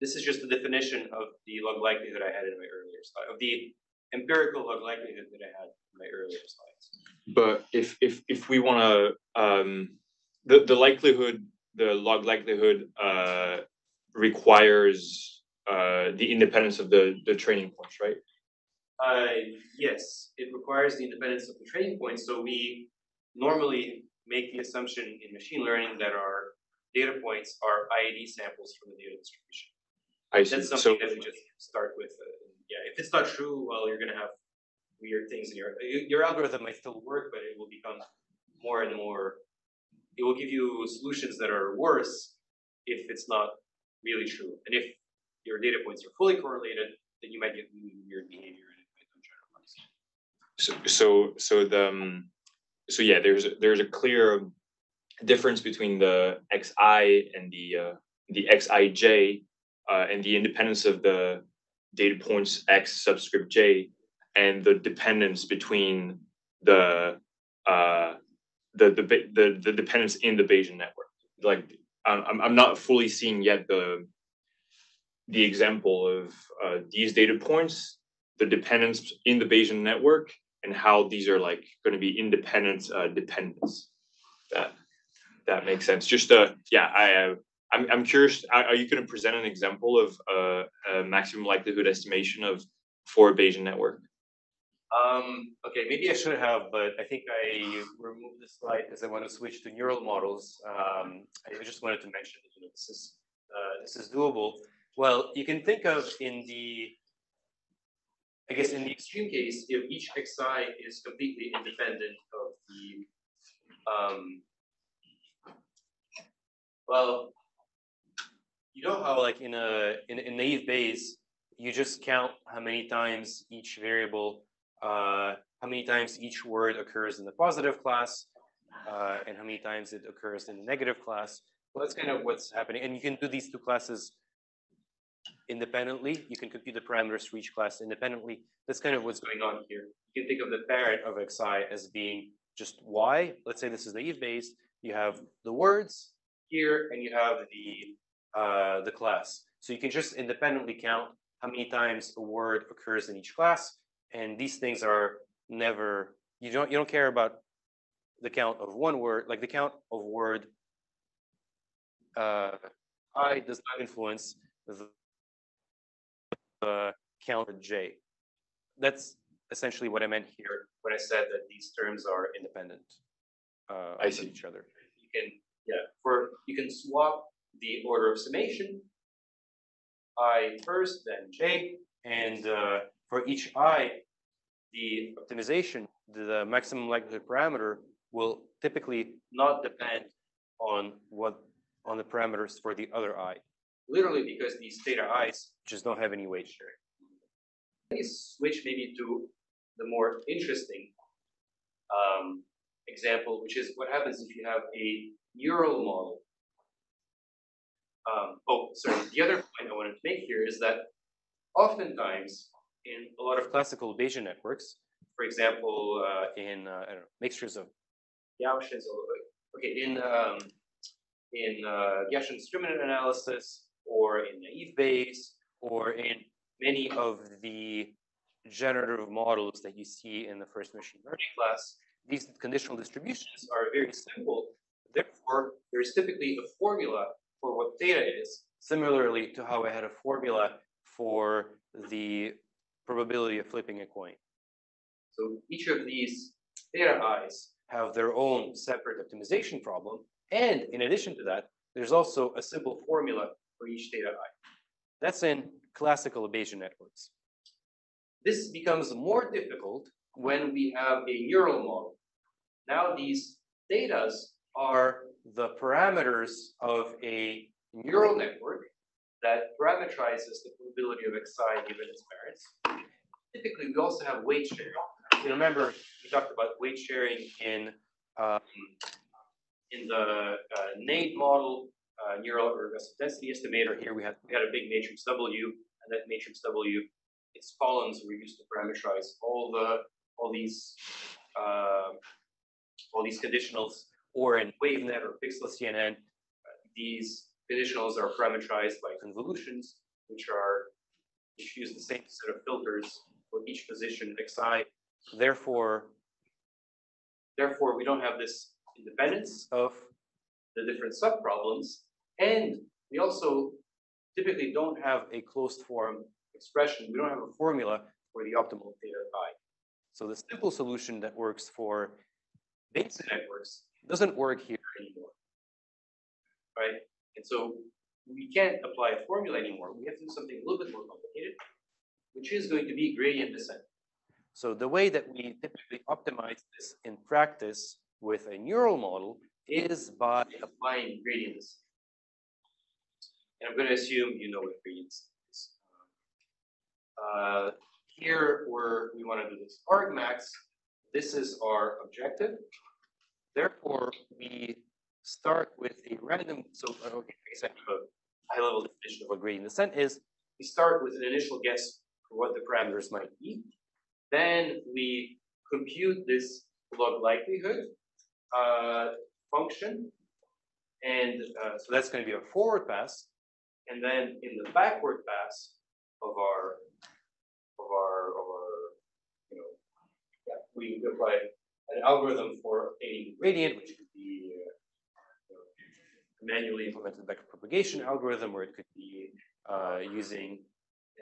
this is just the definition of the log likelihood I had in my earlier slide, of the empirical log likelihood that I had in my earlier slides. But if if if we want to um, the the likelihood the log likelihood uh, requires uh, the independence of the, the training points, right? Uh, yes, it requires the independence of the training points. So we normally make the assumption in machine learning that our data points are IID samples from the data distribution. I see. That's something so, that we just start with. Uh, yeah, if it's not true, well, you're going to have weird things in your your algorithm might still work, but it will become more and more it will give you solutions that are worse if it's not really true. And if your data points are fully correlated, then you might get weird behavior and it might. So, so, so the, um, so yeah, there's there's a clear difference between the xi and the uh, the xij uh, and the independence of the data points x subscript j and the dependence between the uh, the the the, the dependence in the Bayesian network. Like I'm I'm not fully seeing yet the the example of uh, these data points, the dependence in the Bayesian network, and how these are like going to be independent uh, dependence. That that makes sense. Just uh, yeah, I. I'm, I'm curious. Are you going to present an example of a maximum likelihood estimation of for a Bayesian network? Um, okay, maybe I should have, but I think I removed the slide because I want to switch to neural models. Um, I just wanted to mention that you know, this is uh, this is doable. Well, you can think of in the, I guess in the extreme case, if each xi is completely independent of the, um, well, you know how like in a in, in naive Bayes, you just count how many times each variable uh, how many times each word occurs in the positive class, uh, and how many times it occurs in the negative class. Well, that's kind of what's happening. And you can do these two classes independently. You can compute the parameters for each class independently. That's kind of what's going on here. You can think of the parent of xi as being just y. Let's say this is naive Bayes. You have the words here, and you have the uh, the class. So you can just independently count how many times a word occurs in each class, and these things are never you don't you don't care about the count of one word, like the count of word uh, i does not influence the, the count of j. That's essentially what I meant here when I said that these terms are independent uh, I of see. each other. You can, yeah, for, you can swap the order of summation. I first, then j, and uh, for each i, the optimization, the maximum likelihood parameter will typically not depend on what on the parameters for the other i. Literally because these theta i's just don't have any weight sharing. Let me switch maybe to the more interesting um, example, which is what happens if you have a neural model. Um, oh, sorry. The other point I wanted to make here is that oftentimes in a lot of classical Bayesian networks, for example, uh, in uh, know, mixtures of Gaussians, okay, in um, in uh, Gaussian discriminant analysis, or in naive Bayes, or in many of the generative models that you see in the first machine learning class, these conditional distributions are very simple. Therefore, there's typically a formula for what theta is, similarly to how I had a formula for the probability of flipping a coin. So each of these theta i's have their own separate optimization problem. And in addition to that, there's also a simple formula for each theta i. That's in classical Bayesian networks. This becomes more difficult when we have a neural model. Now these thetas are the parameters of a neural network that parameterizes the probability of xi given its parents. Typically, we also have weight sharing. You remember we talked about weight sharing in um, in the uh, NADE model, uh, neural regressive density estimator. Here we had we had a big matrix W, and that matrix W, its columns were used to parameterize all the all these uh, all these conditionals, or in WaveNet or Pixel CNN, these conditionals are parameterized by convolutions, which are which use the same set of filters for each position xi. Therefore, therefore we don't have this independence of the different subproblems, and we also typically don't have a closed form expression. We don't have a formula for the optimal theta i. So the simple solution that works for Bayesian networks doesn't work here anymore, right? And so we can't apply a formula anymore. We have to do something a little bit more complicated, which is going to be gradient descent. So the way that we typically optimize this in practice with a neural model is by applying gradients. And I'm going to assume you know what gradient descent is. Uh, here, where we want to do this argmax, this is our objective. Therefore, we start with a random, so uh, okay, I have a high level definition of what gradient descent is. We start with an initial guess for what the parameters might be. Then we compute this log likelihood uh, function. And uh, so that's going to be a forward pass. And then in the backward pass of our, of our, of our, you know, yeah, we apply an algorithm for a gradient, which could be uh, manually implemented backpropagation algorithm, or it could be uh, using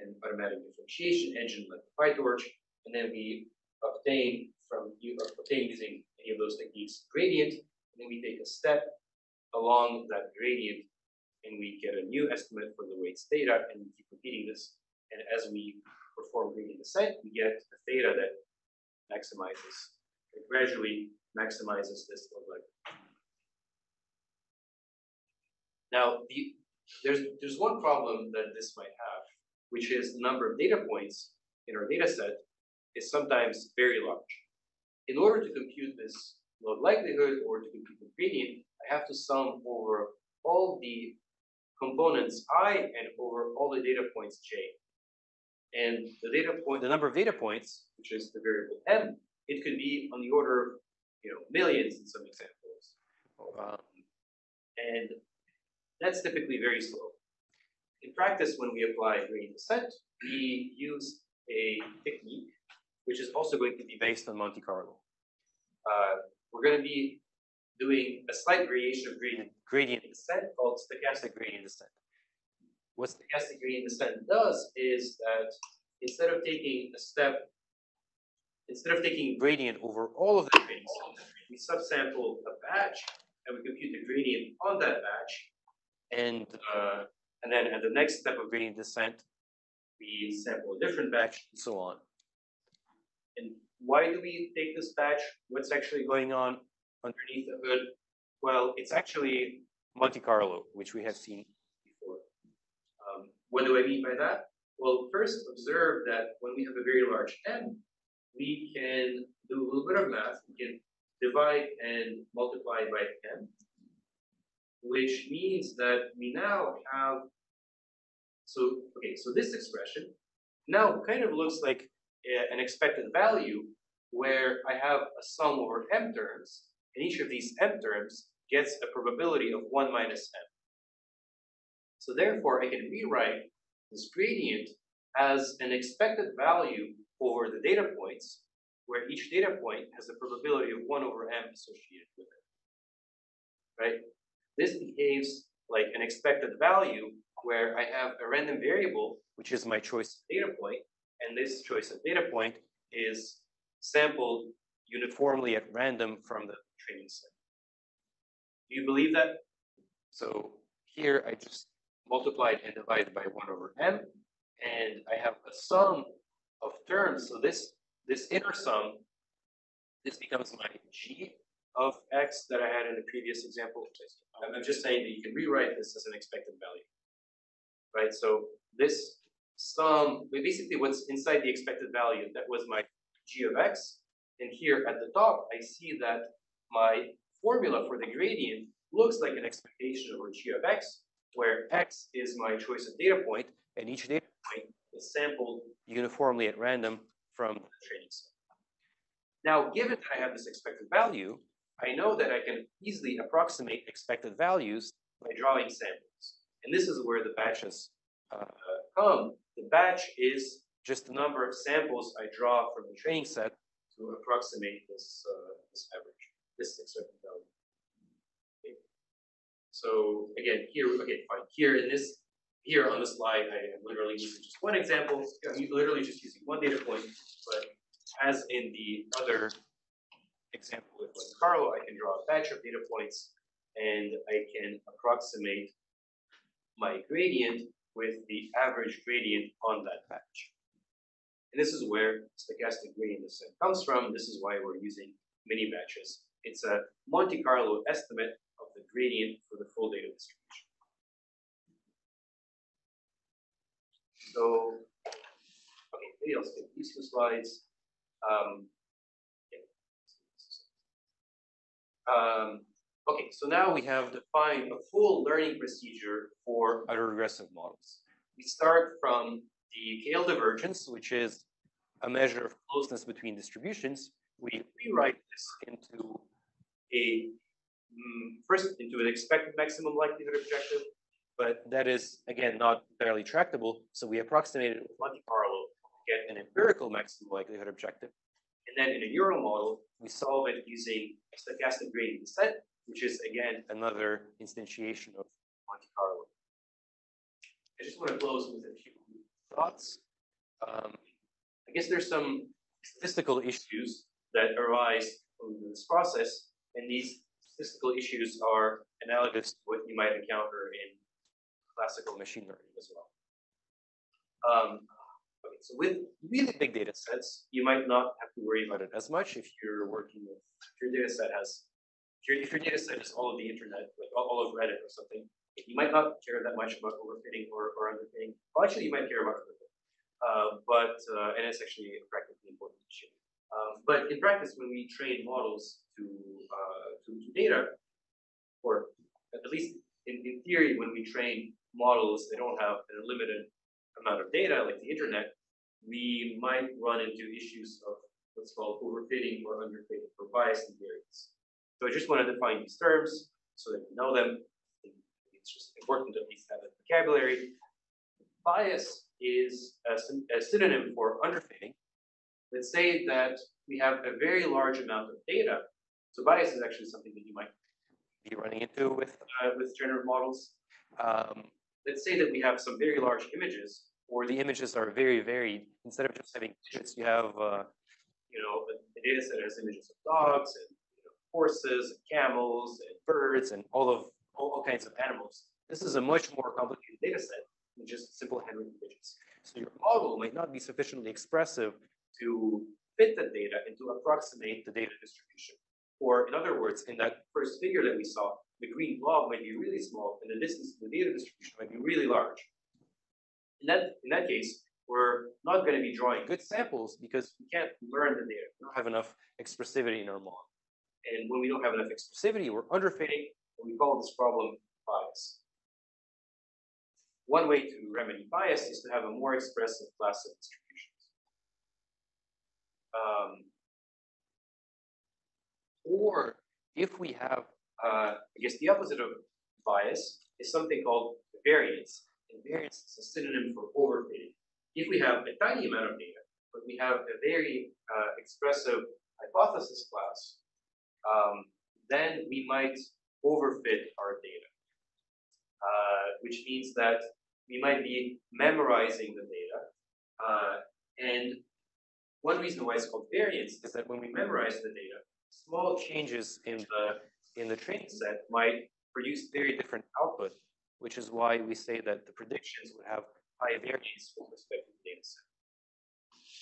an automatic differentiation engine like PyTorch, and then we obtain from you obtain using any of those techniques gradient, and then we take a step along that gradient, and we get a new estimate for the weights theta, and we keep repeating this. And as we perform gradient descent, we get a theta that maximizes, it gradually maximizes this likelihood. Now, the, there's there's one problem that this might have, which is the number of data points in our data set is sometimes very large. in order to compute this mode likelihood or to compute the gradient, I have to sum over all the components i and over all the data points j. And the data point, the number of data points, which is the variable m, it could be on the order of you know millions in some examples. Um, and that's typically very slow. In practice, when we apply gradient descent, we use a technique which is also going to be based on Monte Carlo. Uh, we're going to be doing a slight variation of gradient, gradient descent called stochastic gradient descent. What stochastic gradient descent does is that instead of taking a step, instead of taking gradient over all of the trains, we subsample a batch and we compute the gradient on that batch. And uh, and then at the next step of gradient descent, we sample a different batch and so on. And why do we take this batch? What's actually going on underneath the hood? Well, it's actually Monte Carlo, which we have seen before. Um, what do I mean by that? Well, first observe that when we have a very large m, we can do a little bit of math. We can divide and multiply by m, which means that we now have, so, okay, so this expression now kind of looks like uh, an expected value where I have a sum over m terms, and each of these m terms gets a probability of 1 minus m. So therefore, I can rewrite this gradient as an expected value over the data points, where each data point has a probability of 1 over m associated with it. Right? This behaves like an expected value where I have a random variable, which is my choice of data point, and this choice of data point is sampled uniformly at random from the training set. Do you believe that? So here I just multiplied and divided by 1 over m, and I have a sum of terms. So this, this inner sum, this becomes my g of x that I had in the previous example. I'm just saying that you can rewrite this as an expected value, right? So this sum, basically what's inside the expected value, that was my g of x. And here at the top, I see that my formula for the gradient looks like an expectation over g of x, where x is my choice of data point, and each data point is sampled uniformly at random from the training set. Now, given that I have this expected value, I know that I can easily approximate expected values by drawing samples. And this is where the batches uh, come the batch is just the number of samples I draw from the training set to approximate this, uh, this average, this expected value. Okay. So again, here, okay, fine. Here in this, here on the slide, I am literally using just one example. I'm literally just using one data point, but as in the other example with Monte Carlo, I can draw a batch of data points and I can approximate my gradient with the average gradient on that batch. And this is where stochastic gradient descent comes from. This is why we're using mini batches. It's a Monte Carlo estimate of the gradient for the full data distribution. So, okay, maybe I'll skip these two slides. Um, um, Okay, so now we have defined a full learning procedure for autoregressive models. We start from the KL divergence, which is a measure of closeness between distributions. We rewrite this into a mm, first into an expected maximum likelihood objective, but that is again not entirely tractable. So we approximate it with Monte Carlo to get an empirical maximum likelihood objective. And then in a neural model, we solve it using stochastic gradient descent, which is again another instantiation of Monte Carlo. I just want to close with a few thoughts. Um, I guess there's some statistical issues that arise from this process, and these statistical issues are analogous to what you might encounter in classical machine learning as well. Um, okay, so with really big data sets, you might not have to worry about it as much if you're working with, if your data set has if your, if your data set is all of the internet, like all, of Reddit or something, you might not care that much about overfitting or, or underfitting. Well, actually, you might care about underfitting. Uh, but, uh, and it's actually a practically important issue. Um, but in practice, when we train models to, uh, to, to data, or at least in, in theory, when we train models, they don't have an unlimited amount of data like the internet, we might run into issues of what's called overfitting or underfitting or bias and variance. So I just want to define these terms so that you know them. It's just important to at least have a vocabulary. Bias is a, a synonym for underfitting. Let's say that we have a very large amount of data. So bias is actually something that you might be running into with uh, with generative models. um, Let's say that we have some very large images, or the images are very varied. Instead of just having digits, you have uh, you know, the data set has images of dogs and you know, horses and camels and birds and all of all, all kinds of animals. this is a much more complicated Data set than just simple handwritten images. So your model might not be sufficiently expressive to fit the data and to approximate the data distribution. Or in other words, in that first figure that we saw, the green blob might be really small and the distance to the data distribution might be really large. In that, in that case, we're not going to be drawing good samples because we can't learn the data. We don't have enough expressivity in our model. And when we don't have enough expressivity, we're underfitting, and we call this problem bias. One way to remedy bias is to have a more expressive class of distributions. Um, or if we have, uh, I guess the opposite of bias is something called variance. And variance is a synonym for overfitting. If we have a tiny amount of data, but we have a very uh, expressive hypothesis class, um, then we might overfit our data, uh, which means that we might be memorizing the data. Uh, and one reason why it's called variance is that when we memorize the data, small changes in the in the training set might produce very different output, which is why we say that the predictions would have high variance with respect to the data set.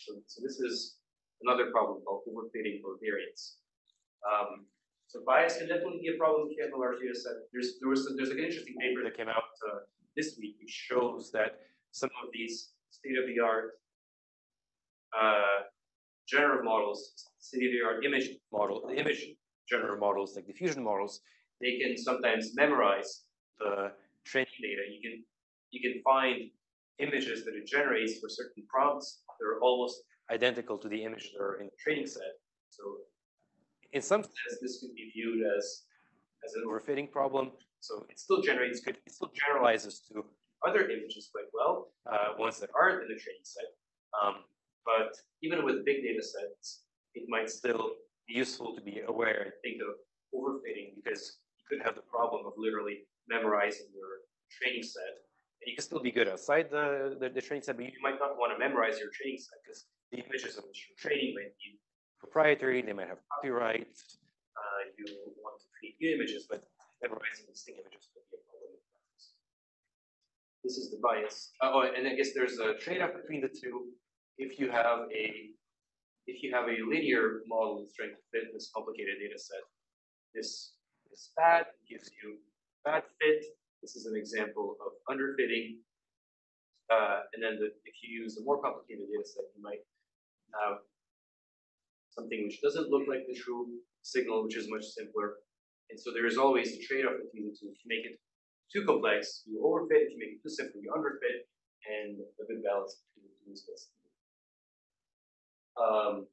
So, so this is another problem called overfitting or variance. Um, so bias can definitely be a problem if you have a large data set. There's there was there's an interesting paper that came out uh, this week which shows that some of these state-of-the-art uh, generative models, state-of-the-art image model, the image generative models like diffusion models, they can sometimes memorize the training data. You can you can find images that it generates for certain prompts that are almost identical to the images that are in the training set. So in some sense, this could be viewed as as an overfitting problem. So it still generates good, it still generalizes to other images quite well, uh, ones that aren't in the training set. Um, but even with big data sets, it might still useful to be aware and think of overfitting because you could have the problem of literally memorizing your training set. And you can still be good outside the, the, the training set, but you might not want to memorize your training set because the images of which you're training might be proprietary, they might have copyright. Uh, you want to create new images, but memorizing existing images could be a problem. This is the bias. Uh, oh, and I guess there's a trade-off between the two. If you have a if you have a linear model to fit this complicated data set, this is bad, gives you bad fit. This is an example of underfitting. Uh, and then the, if you use a more complicated data set, you might have something which doesn't look like the true signal, which is much simpler. And so there is always a trade-off between the two. If you make it too complex, you overfit. If you make it too simple, you underfit. And a good balance between the two is best. Um,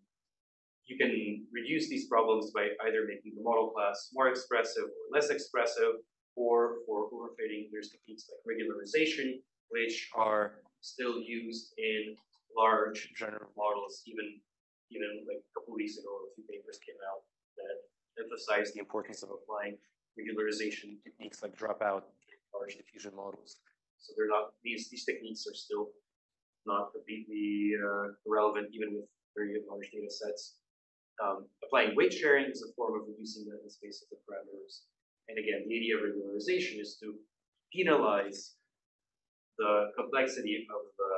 you can reduce these problems by either making the model class more expressive or less expressive, or for overfitting, there's techniques like regularization, which are still used in large generative models. Even, even like a couple weeks ago, a few papers came out that emphasize the importance of applying regularization techniques like dropout in large diffusion models. So they're not these these techniques are still not completely uh, relevant even with very large data sets. Um, applying weight sharing is a form of reducing the space of the parameters. And again, the idea of regularization is to penalize the complexity of the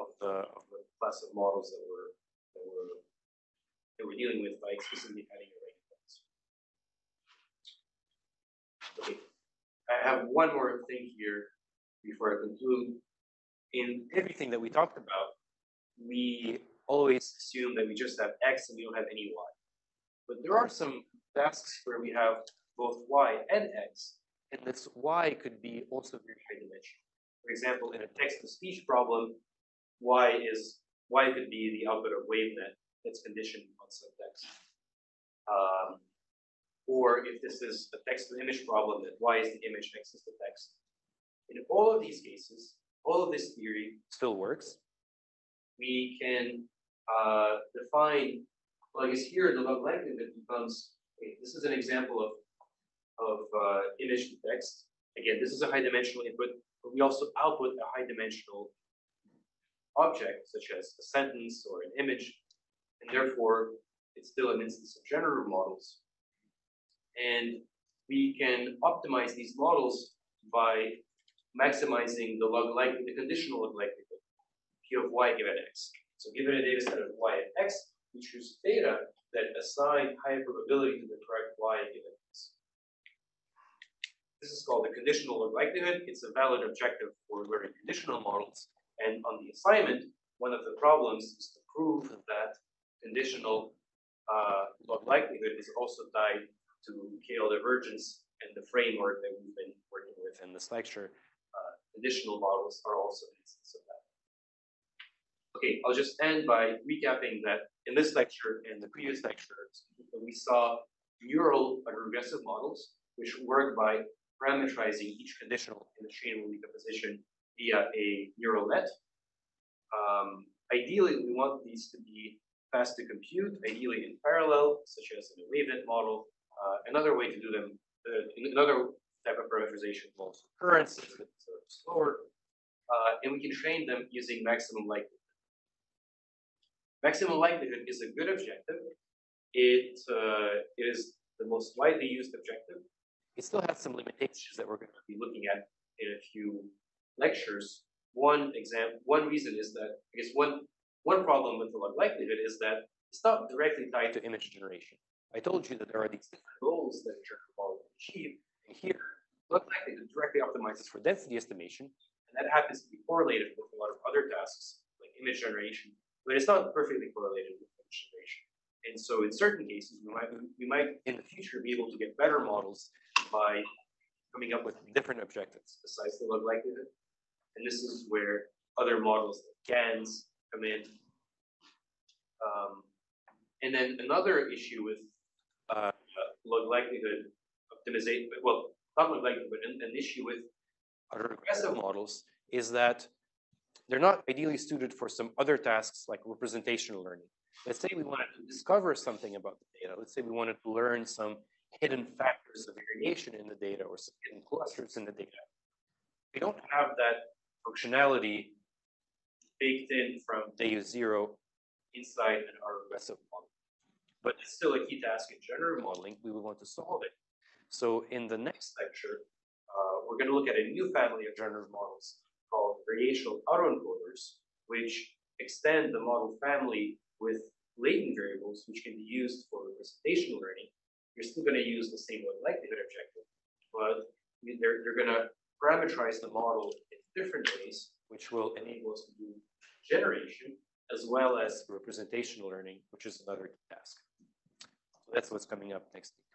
of the, of the class of models that we're that we're that we're dealing with by explicitly adding a Okay, I have one more thing here before I conclude. In everything that we talked about, we always assume that we just have X and we don't have any Y. But there are some tasks where we have both Y and X, and this Y could be also very high dimensional. For example, in a text-to-speech problem, Y is Y could be the output of WaveNet that's conditioned on some text. Um, or if this is a text-to-image problem, then Y is the image, X is the text. In all of these cases, all of this theory Still works. we can uh, define, well, I guess here the log likelihood becomes, okay, this is an example of, of uh, image to text. Again, this is a high dimensional input, but we also output a high dimensional object, such as a sentence or an image, and therefore it's still an instance of generative models. And we can optimize these models by maximizing the log likelihood, the conditional log likelihood, p of y given x. So given a data set of y and x, we choose theta that assign higher probability to the correct y given x. This is called the conditional log likelihood. It's a valid objective for learning conditional models. And on the assignment, one of the problems is to prove that conditional uh, log likelihood is also tied to KL divergence and the framework that we've been working with. in this lecture, Uh, conditional models are also an instance of. Okay, I'll just end by recapping that in this lecture and the previous lectures, we saw neural regressive models, which work by parameterizing each conditional in the chain decomposition via a neural net. Um, ideally, we want these to be fast to compute, ideally in parallel, such as in a WaveNet model. Uh, another way to do them, uh, another type of parameterization involves sort slower, uh, and we can train them using maximum likelihood. Maximum likelihood is a good objective. It, uh, it is the most widely used objective. It still has some limitations that we're going to be looking at in a few lectures. One example, one reason is that I guess one one problem with the log likelihood is that it's not directly tied to image generation. I told you that there are these different goals that a general model can achieve, and here log likelihood directly optimizes for density estimation, and that happens to be correlated with a lot of other tasks like image generation, but it's not perfectly correlated with generation. And so in certain cases, we might we might in the future be able to get better models by coming up with different objectives besides the log likelihood. And this is where other models like GANs come in. Um, and then another issue with uh, log likelihood optimization, well, not log likelihood, but an, an issue with regressive models is that they're not ideally suited for some other tasks like representational learning. Let's say we wanted to discover something about the data. Let's say we wanted to learn some hidden factors of variation in the data or some hidden clusters in the data. We don't have that functionality baked in from day zero inside an autoregressive model. But it's still a key task in generative modeling. We would want to solve it. So in the next lecture, uh, we're going to look at a new family of generative models variational autoencoders, which extend the model family with latent variables, which can be used for representational learning. You're still going to use the same likelihood objective, but they're, they're going to parameterize the model in different ways, which will enable us to do generation as well as representational learning, which is another task. So that's what's coming up next week.